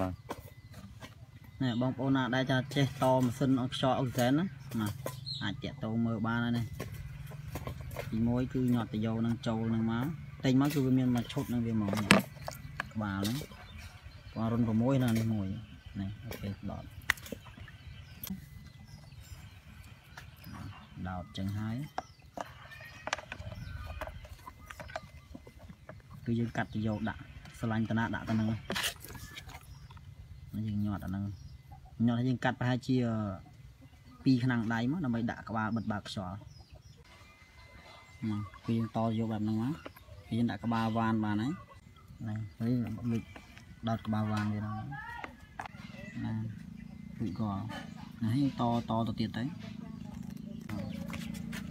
បាទនេះបងប្អូនណាដែលចាចេះតម៉ាស៊ីនអុកខ្យល់អុកសែនណាណាអាចតាក់ទងមើលបានហើយនេះទី1គឺញាត់តយោនឹងចូលនឹងមកតែញមកគឺវាមានមួយឈុតនឹងវាមកនេះក្បាលហ្នឹងក្បាលរុន6ណានេះមួយនេះអូខេដល់ដោតចឹងហើយគឺយើងកាត់តយោដាក់ស្រឡាញ់តណាដាក់ទៅហ្នឹង យើងញាត់អាហ្នឹងញ៉ាំយើងកាត់ប្រហែលជា2ខ្នងដៃមកដើម្បីដាក់ក្បាលបិទបើកខ្យល់ហ្នឹងគឺយើងតយកបែបហ្នឹងមកគឺយើងដាក់ក្បាលវ៉ានបានហើយហ្នឹងហើយលុចដោតក្បាលវ៉ានវាហ្នឹងណាលុចក៏ណាហើយតតទៅទៀតទៅ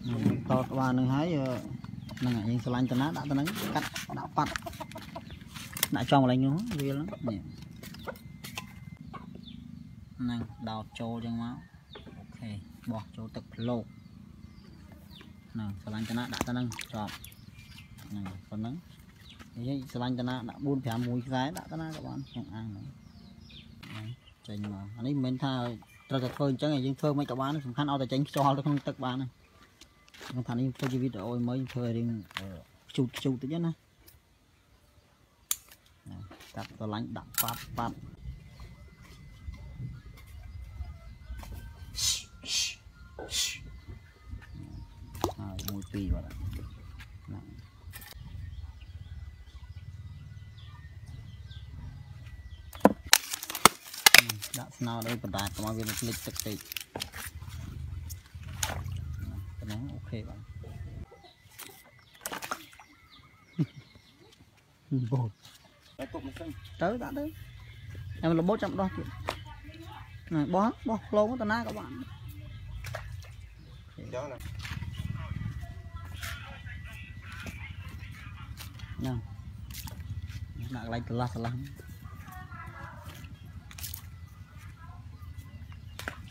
ហ្នឹងតក្បាលហ្នឹងហើយហ្នឹងហើយយើងឆ្លាញ់ទៅណាដាក់ទៅហ្នឹងកាត់ដាក់ប៉ាត់ដាក់ចំកន្លែងនោះវាហ្នឹងនេះ ហ្នឹងដោតចូលចឹងមកអូខេបោះចូលទឹកផ្លោកហ្នឹងស្រឡាញ់តាណាដាក់ទៅហ្នឹងចប់ហ្នឹងប៉ុណ្ណឹងនិយាយស្រឡាញ់តាណាដាក់4 5មួយខ្សែដាក់តាណាក៏បានក្នុងអាំងហ្នឹងហ្នឹងចេញមកអានេះមិនមែនថាត្រូវតែធ្វើអញ្ចឹងឯងយើងធ្វើមិនក៏បានសំខាន់ឲ្យតែចេញខ្យល់ទៅក្នុងទឹកបានហ្នឹងខ្ញុំថានេះធ្វើជាវីដេអូមួយធ្វើរៀងជូតជូតតិចណាកាត់ស្រឡាញ់ដាក់ប៉ាត់ប៉ាត់ ហើយមួយពីរបាទហ្នឹងដាក់ស្នោដល់បណ្ដាកុំឲ្យវាមិនភ្លេចទឹកពេកប៉ុណ្ណឹងអូខេបាទបោតតែទុកមិនសិនទៅដាក់ទៅតែរបូតចាំដោះទៀតណាបោះបោះផ្លូវទៅណាក៏បាន ចុះណាហ្នឹងដាក់កន្លែងកន្លះកន្លះ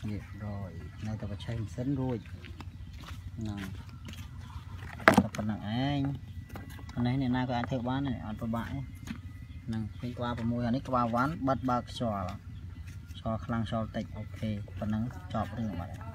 នេះរយនៅតែបច្ឆេម៉ាស៊ីនរួចហ្នឹងតែប៉ុណ្្នឹងឯងអានេះអ្នកណាក៏អាចធ្វើបានដែរអត់ពិបាកទេហ្នឹងឃើញក្បាល6អានេះក្បាលវ៉ាន់បិទបើកខ្យល់ខ្យល់ខ្លាំងខ្យល់តិចអូខេប៉ុណ្ណឹងចប់រឿងបាត់ហើយ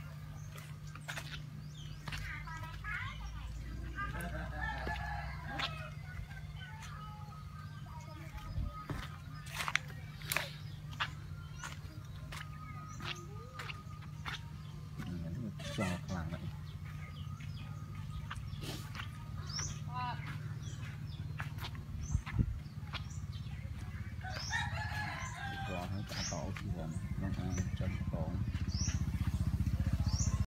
ខ្យល់ខ្លាំងណាស់គាត់ហ្នឹងតោតោខ្លួនក្នុងអាចិនកង